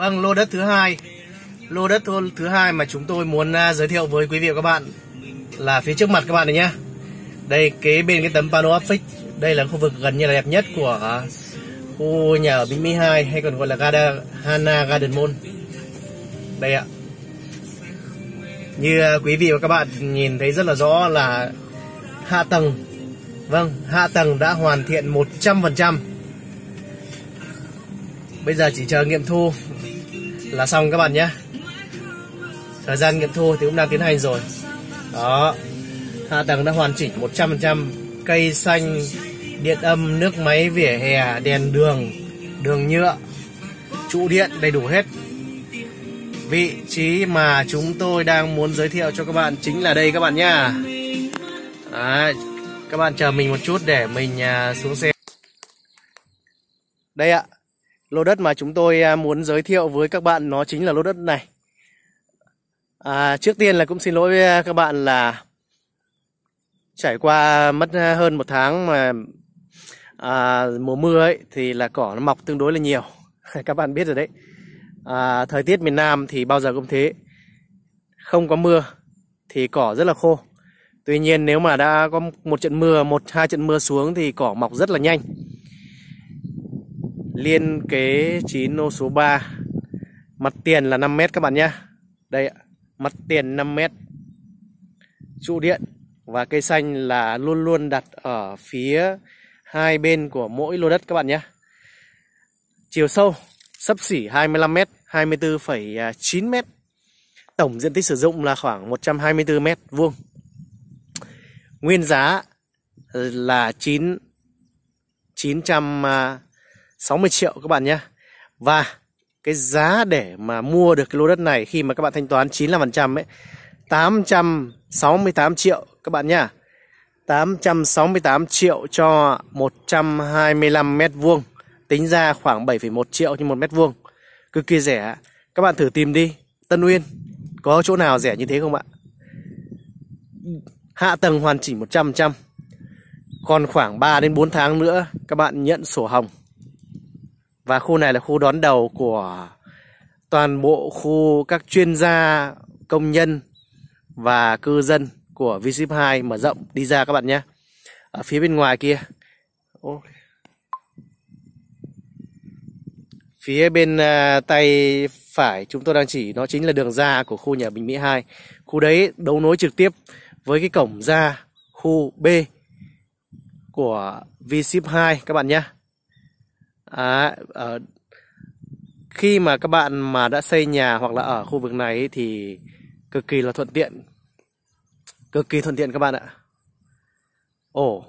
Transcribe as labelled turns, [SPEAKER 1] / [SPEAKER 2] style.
[SPEAKER 1] Vâng, lô đất thứ hai. Lô đất thứ hai mà chúng tôi muốn à, giới thiệu với quý vị và các bạn là phía trước mặt các bạn này nhá. Đây kế bên cái tấm pano áp phích, đây là khu vực gần như là đẹp nhất của à, khu nhà ở Bình Mỹ 2 hay còn gọi là Gada Hana Garden Mall. Đây ạ. Như à, quý vị và các bạn nhìn thấy rất là rõ là hạ tầng Vâng, hạ tầng đã hoàn thiện 100%. Bây giờ chỉ chờ nghiệm thu là xong các bạn nhé. Thời gian nghiệm thu thì cũng đang tiến hành rồi. Đó. Hạ tầng đã hoàn chỉnh 100%. Cây xanh, điện âm, nước máy, vỉa hè, đèn đường, đường nhựa, trụ điện đầy đủ hết. Vị trí mà chúng tôi đang muốn giới thiệu cho các bạn chính là đây các bạn nhá. Đấy, các bạn chờ mình một chút để mình à, xuống xe. Đây ạ. Lô đất mà chúng tôi à, muốn giới thiệu với các bạn nó chính là lô đất này. À, trước tiên là cũng xin lỗi với các bạn là trải qua mất à, hơn một tháng mà à, mùa mưa ấy thì là cỏ nó mọc tương đối là nhiều. các bạn biết rồi đấy. À, thời tiết miền Nam thì bao giờ cũng thế. Không có mưa thì cỏ rất là khô. Tuy nhiên nếu mà đã có một trận mưa, một hai trận mưa xuống thì cỏ mọc rất là nhanh. Liên kế 9 ô số 3. Mặt tiền là 5 mét các bạn nhé. Đây ạ, mặt tiền 5 mét. Trụ điện và cây xanh là luôn luôn đặt ở phía hai bên của mỗi lô đất các bạn nhé. Chiều sâu sấp xỉ 25 m 24,9 m Tổng diện tích sử dụng là khoảng 124 m vuông. Nguyên giá là 9 900 60 triệu các bạn nhé. Và cái giá để mà mua được cái lô đất này khi mà các bạn thanh toán 95% ấy 868 triệu các bạn nhá. 868 triệu cho 125 mét vuông Tính ra khoảng 7,1 triệu trên một mét vuông Cực kỳ rẻ Các bạn thử tìm đi Tân Uyên Có chỗ nào rẻ như thế không ạ Hạ tầng hoàn chỉnh 100%. Còn khoảng 3 đến 4 tháng nữa các bạn nhận sổ hồng. Và khu này là khu đón đầu của toàn bộ khu các chuyên gia, công nhân và cư dân của V2 mở rộng đi ra các bạn nhé. Ở phía bên ngoài kia. Phía bên à, tay phải chúng tôi đang chỉ nó chính là đường ra của khu nhà Bình Mỹ 2. Khu đấy đấu nối trực tiếp với cái cổng ra khu B của V-Ship 2 các bạn nhé. À, ở khi mà các bạn mà đã xây nhà hoặc là ở khu vực này thì cực kỳ là thuận tiện. Cực kỳ thuận tiện các bạn ạ. Ồ,